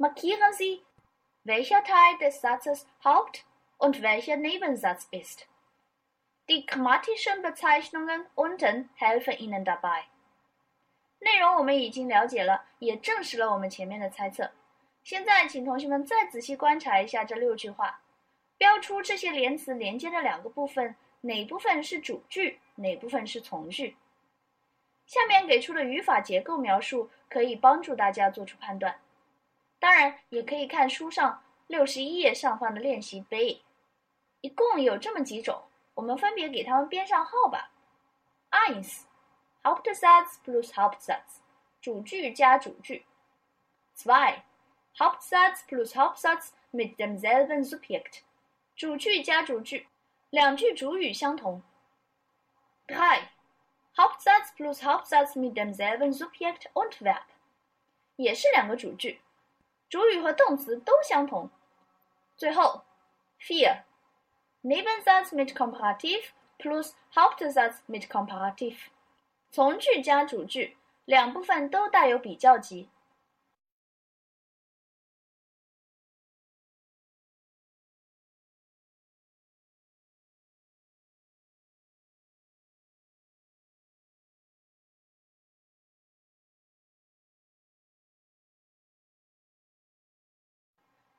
Markieren Sie, welcher Teil des Satzes Haupt- und welcher Nebensatz ist. Die grammatischen Bezeichnungen unten helfen Ihnen dabei. 内容我们已经了解了，也证实了我们前面的猜测。现在，请同学们再仔细观察一下这六句话，标出这些连词连接的两个部分，哪部分是主句，哪部分是从句。下面给出的语法结构描述可以帮助大家做出判断。当然，也可以看书上六十一页上方的练习碑，一共有这么几种，我们分别给它们编上号吧。eins Hauptsatz plus Hauptsatz，主句加主句。zwei Hauptsatz plus Hauptsatz mit demselben Subjekt，主句加主句，两句主语相同。drei Hauptsatz plus Hauptsatz mit demselben Subjekt und Verb，也是两个主句。主语和动词都相同。最后，fear。Nebensatz mit comparative plus Hauptsatz mit comparative，从句加主句，两部分都带有比较级。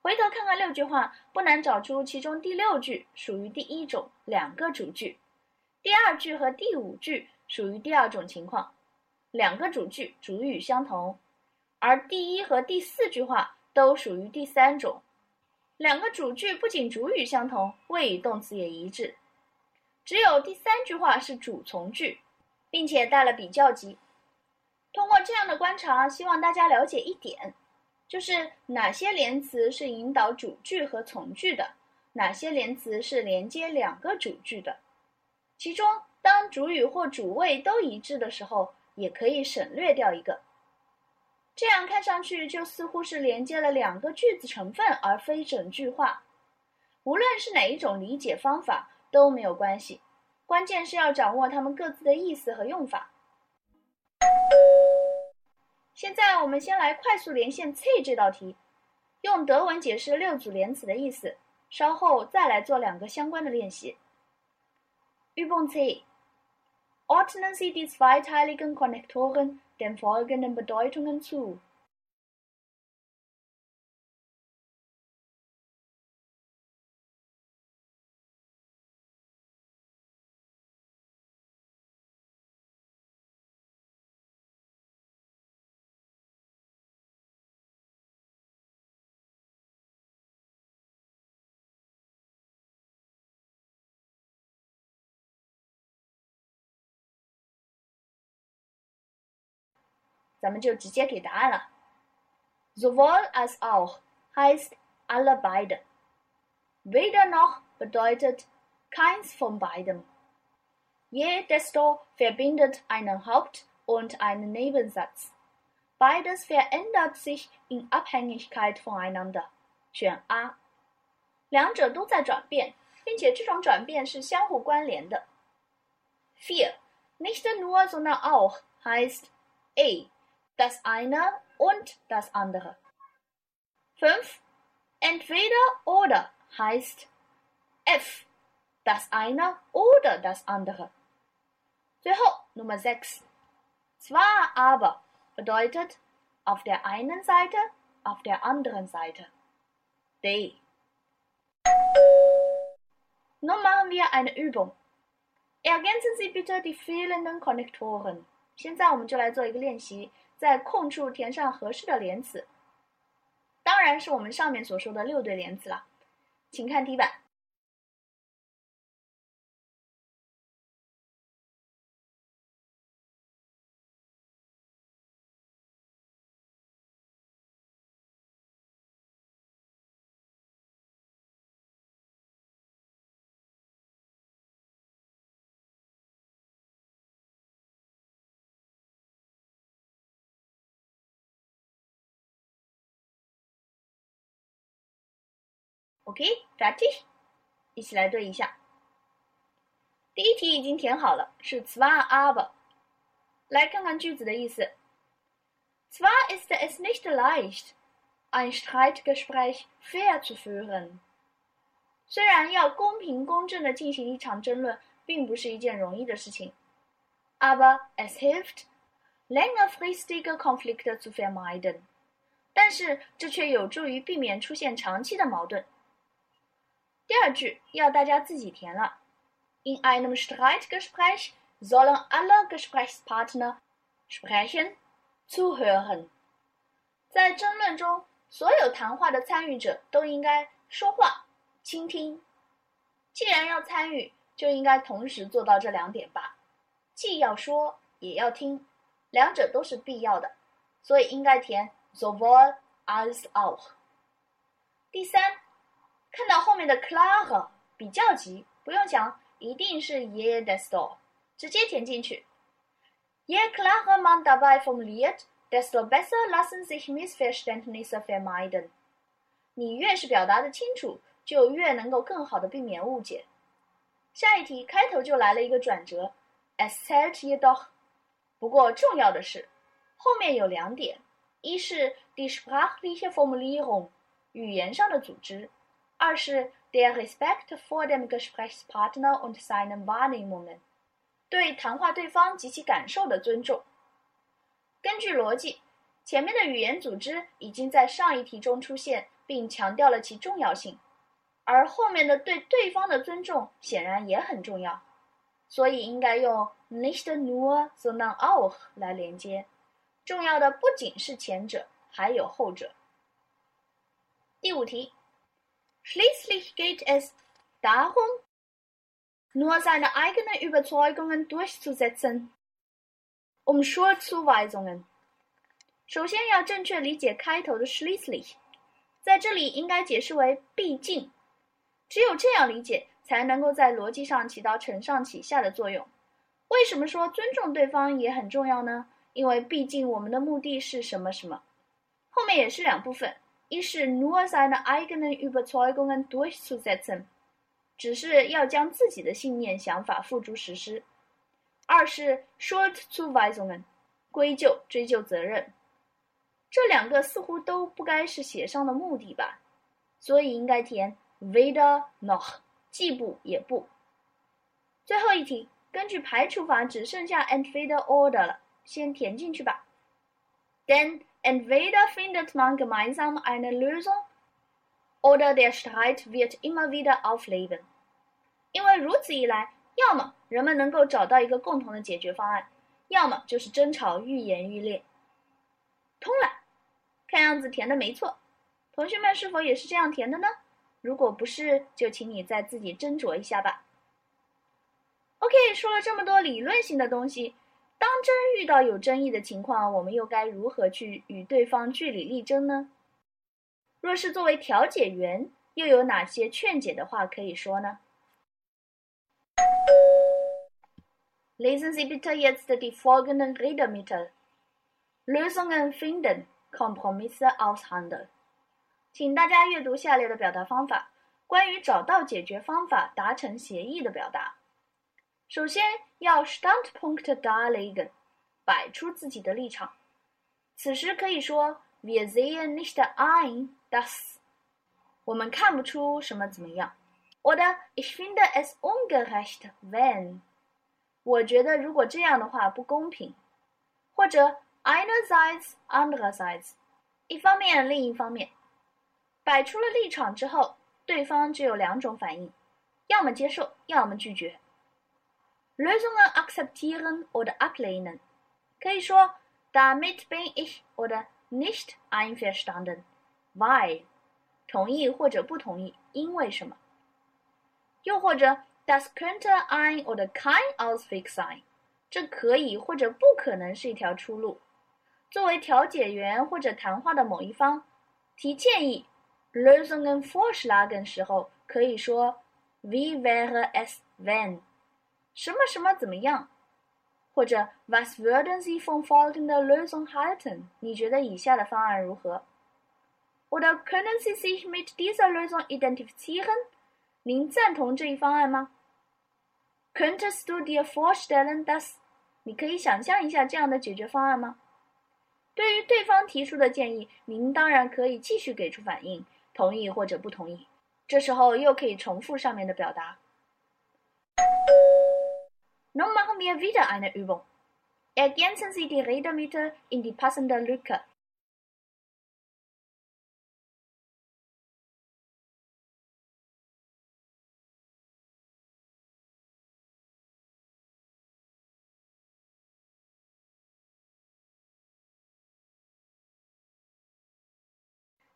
回头看看六句话，不难找出其中第六句属于第一种，两个主句；第二句和第五句属于第二种情况，两个主句，主语相同；而第一和第四句话都属于第三种，两个主句不仅主语相同，谓语动词也一致。只有第三句话是主从句，并且带了比较级。通过这样的观察，希望大家了解一点。就是哪些连词是引导主句和从句的，哪些连词是连接两个主句的。其中，当主语或主谓都一致的时候，也可以省略掉一个。这样看上去就似乎是连接了两个句子成分，而非整句话。无论是哪一种理解方法都没有关系，关键是要掌握它们各自的意思和用法。现在我们先来快速连线 C 这道题，用德文解释六组连词的意思，稍后再来做两个相关的练习。Übung C. Ordnen Sie die zweiteiligen Konnektoren den folgenden Bedeutungen zu. Sowohl als auch heißt alle beide. Weder noch bedeutet keins von beidem. Je desto verbindet einen Haupt- und einen Nebensatz. Beides verändert sich in Abhängigkeit voneinander. 选 A。两者都在转变，并且这种转变是相互关联的。Vier. Nicht nur, sondern auch heißt A das eine und das andere. 5. Entweder oder heißt F, das eine oder das andere. 最后 Nummer 6. Zwar aber bedeutet auf der einen Seite, auf der anderen Seite. D. Nun machen wir eine Übung. Ergänzen Sie bitte die fehlenden Konnektoren. 现在我们就来做一个练习。 在空处填上合适的连词，当然是我们上面所说的六对连词了。请看题板。OK，fertig，一起来对一下。第一题已经填好了，是 zwar aber。来看看句子的意思。Zwar ist es nicht leicht，ein Streitgespräch fair zu führen。虽然要公平公正地进行一场争论，并不是一件容易的事情，aber es hilft längerfristige Konflikte zu vermeiden。但是这却有助于避免出现长期的矛盾。第二句要大家自己填了。In einem Streitgespräch sollen alle Gesprächspartner sprechen, zuhören。在争论中，所有谈话的参与者都应该说话、倾听。既然要参与，就应该同时做到这两点吧，既要说也要听，两者都是必要的，所以应该填 sowohl als auch。第三，看到后面的 klar 比较级，不用想。一定是 je desto，直接填进去。Je klarer man dabei formuliert, desto besser lassen sich Missverständnisse vermeiden。你越是表达的清楚，就越能够更好的避免误解。下一题开头就来了一个转折，es zählt jedoch。不过重要的是，后面有两点：一是 die sprachliche Formulierung，语言上的组织；二是。their respect for them Gesprächspartner und seinen Wahrnehmungen，对谈话对方及其感受的尊重。根据逻辑，前面的语言组织已经在上一题中出现，并强调了其重要性，而后面的对对方的尊重显然也很重要，所以应该用 nicht nur sondern auch 来连接。重要的不仅是前者，还有后者。第五题。Schließlich geht es darum, nur seine eigenen Überzeugungen durchzusetzen, um Schuldzuweisungen。首先要正确理解开头的 schließlich，在这里应该解释为毕竟，只有这样理解，才能够在逻辑上起到承上启下的作用。为什么说尊重对方也很重要呢？因为毕竟我们的目的是什么什么，后面也是两部分。一是 nur seine eigenen Überzeugungen durchzusetzen，只是要将自己的信念、想法付诸实施；二是 Schuldzuweisungen，归咎、追究责任。这两个似乎都不该是写上的目的吧？所以应该填 weder noch，既不也不。最后一题，根据排除法，只剩下 entweder order 了，先填进去吧。Then Entweder findet man gemeinsam eine Lösung, oder der Streit wird immer wieder aufleben。因为如此一来，要么人们能够找到一个共同的解决方案，要么就是争吵愈演愈烈。通了，看样子填的没错。同学们是否也是这样填的呢？如果不是，就请你再自己斟酌一下吧。OK，说了这么多理论性的东西。当真遇到有争议的情况，我们又该如何去与对方据理力争呢？若是作为调解员，又有哪些劝解的话可以说呢？Lesen Sie bitte jetzt die folgenden Redewendungen: Lösungen finden, Kompromisse aushandeln。请大家阅读下列的表达方法，关于找到解决方法、达成协议的表达。首先要 Standpunkt darlegen，摆出自己的立场。此时可以说 Wir sehen nicht ein, das，我们看不出什么怎么样。Oder ich finde es ungerecht, wenn 我觉得如果这样的话不公平。或者 einerseits, andererseits 一方面另一方面。摆出了立场之后，对方只有两种反应：要么接受，要么拒绝。Lösungen akzeptieren oder ablehnen. 可以说 damit bin ich oder nicht einverstanden. Why? 同意或者不同意，因为什么？又或者 das könnte ein oder kein Ausweg sein. 这可以或者不可能是一条出路。作为调解员或者谈话的某一方，提建议 Lösungen vorschlagen 时候，可以说 Wie wäre es wenn？什么什么怎么样？或者 Was würden Sie von folgender Lösung halten？你觉得以下的方案如何？Oder können Sie sich mit dieser Lösung identifizieren？您赞同这一方案吗？Könntest du dir vorstellen, dass？你可以想象一下这样的解决方案吗？对于对方提出的建议，您当然可以继续给出反应，同意或者不同意。这时候又可以重复上面的表达。Nun machen wir wieder eine Übung. Ergänzen Sie die Redemittel in die passende Lücke.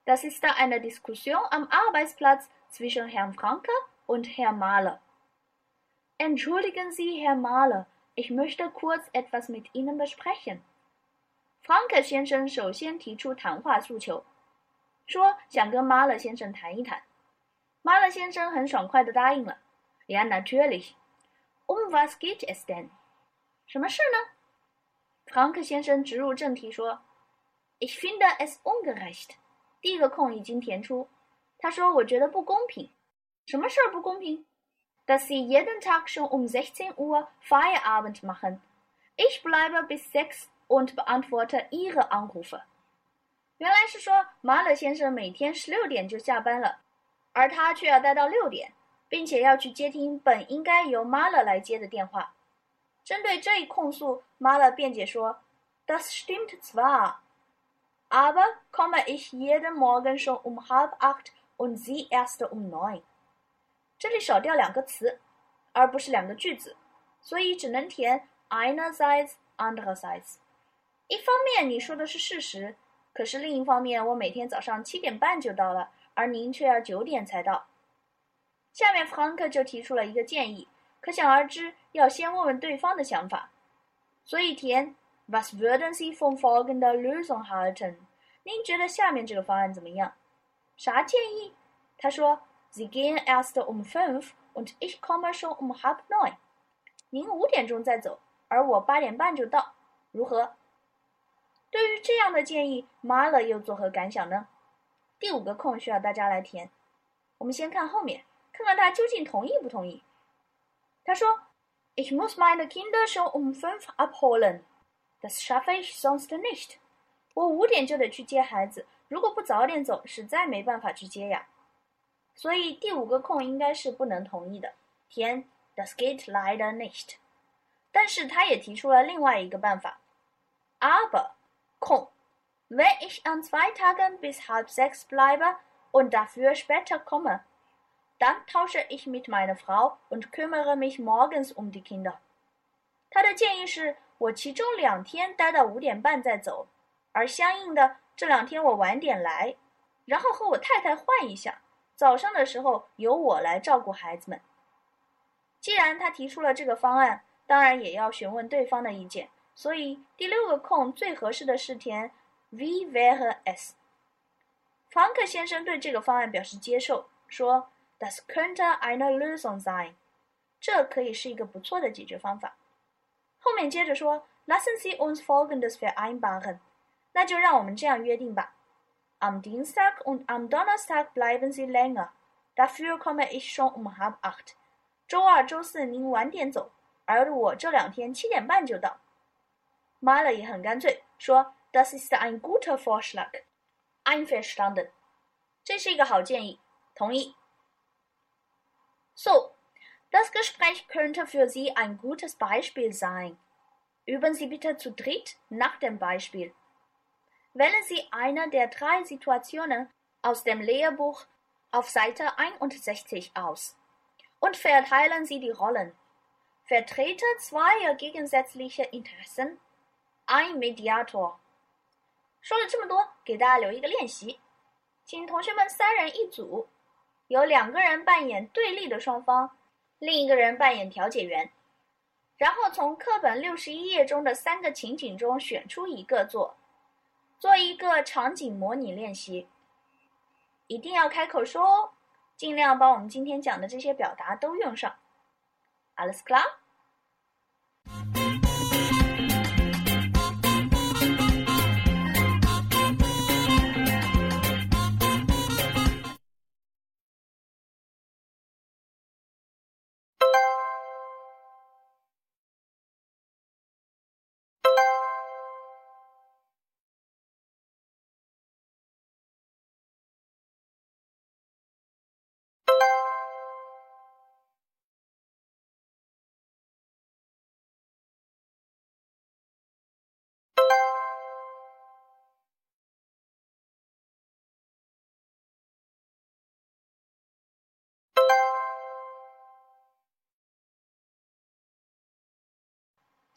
Das ist da eine Diskussion am Arbeitsplatz zwischen Herrn Franke und Herrn Mahler. Entschuldigen Sie, Herr Mahler, ich möchte kurz etwas mit Ihnen besprechen. Franke 先生首先提出谈话诉求，说想跟 Mahler 先生谈一谈。Mahler 先生很爽快地答应了。Ja, natürlich. Um was geht es denn？什么事呢？Franke 先生直入正题说：“Ich finde es ungerecht。”第一个空已经填出。他说：“我觉得不公平。什么事儿不公平 ？Dass Sie jeden Tag schon um 16 Uhr Feierabend machen. Ich bleibe bis sechs und beantworte Ihre Anrufe。”原来是说马勒先生每天十六点就下班了，而他却要待到六点，并且要去接听本应该由马勒来接的电话。针对这一控诉，马勒辩解说：“Das stimmt zwar。” Aber komme ich jeden Morgen schon um halb acht und Sie erst um neun。 这里少掉两个词，而不是两个句子，所以只能填 einerseits andererseits。一方面你说的是事实，可是另一方面我每天早上七点半就到了，而您却要九点才到。下面 Frank 就提出了一个建议，可想而知要先问问对方的想法，所以填。Was würden Sie von folgender Lösung halten？您觉得下面这个方案怎么样？啥建议？他说：Sie gehen erst um fünf und ich komme schon um halb neun。您五点钟再走，而我八点半就到，如何？对于这样的建议，Mala 又作何感想呢？第五个空需要大家来填。我们先看后面，看看他究竟同意不同意。他说：Ich muss meine Kinder schon um fünf abholen。Das schaffe ich sonst nicht。我五点就得去接孩子，如果不早点走，实在没办法去接呀。所以第五个空应该是不能同意的，填 Das geht leider nicht。但是他也提出了另外一个办法，Aber 空，Wenn ich an zwei Tagen bis halb sechs bleibe und dafür später komme, dann tausche ich mit meiner Frau und kümmere mich morgens um die Kinder。他的建议是。我其中两天待到五点半再走，而相应的这两天我晚点来，然后和我太太换一下，早上的时候由我来照顾孩子们。既然他提出了这个方案，当然也要询问对方的意见，所以第六个空最合适的是填 V V 和 S。房克先生对这个方案表示接受，说 Das könnte eine Lösung sein，这可以是一个不错的解决方法。后面接着说，Lassen Sie uns Folgendes vereinbaren，那就让我们这样约定吧。Am Dienstag und am Donnerstag bleiben Sie länger. Dafür komme ich schon um halb acht. 周二、周四您晚点走，而我这两天七点半就到。m a l a 也很干脆，说，Das ist ein guter Vorschlag. Einverstanden，这是一个好建议，同意。So. Das Gespräch könnte für Sie ein gutes Beispiel sein. Üben Sie bitte zu dritt nach dem Beispiel. Wählen Sie eine der drei Situationen aus dem Lehrbuch auf Seite 61 aus und verteilen Sie die Rollen. Vertreter zweier gegensätzlicher Interessen, ein Mediator. 说了这么多，给大家留一个练习，请同学们三人一组，有两个人扮演对立的双方。另一个人扮演调解员，然后从课本六十一页中的三个情景中选出一个做， 做一个场景模拟练习。一定要开口说哦，尽量把我们今天讲的这些表达都用上。Alles klar？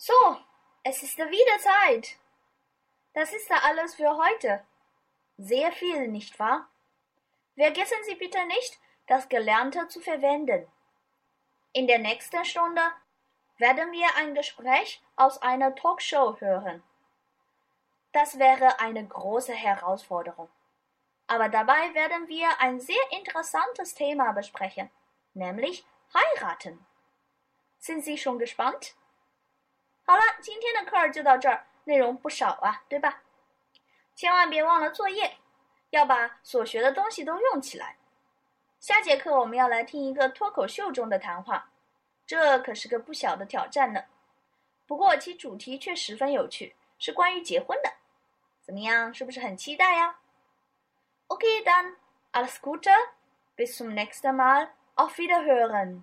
So, es ist wieder Zeit. Das ist alles für heute. Sehr viel, nicht wahr? Vergessen Sie bitte nicht, das Gelernte zu verwenden. In der nächsten Stunde werden wir ein Gespräch aus einer Talkshow hören. Das wäre eine große Herausforderung. Aber dabei werden wir ein sehr interessantes Thema besprechen, nämlich heiraten. Sind Sie schon gespannt? 今天的课就到这儿，内容不少啊，对吧？千万别忘了作业，要把所学的东西都用起来。下节课我们要来听一个脱口秀中的谈话，这可是个不小的挑战呢。不过其主题却十分有趣，是关于结婚的。怎么样，是不是很期待呀？Okay, dann alles Gute, bis zum nächsten Mal, auf Wiederhören.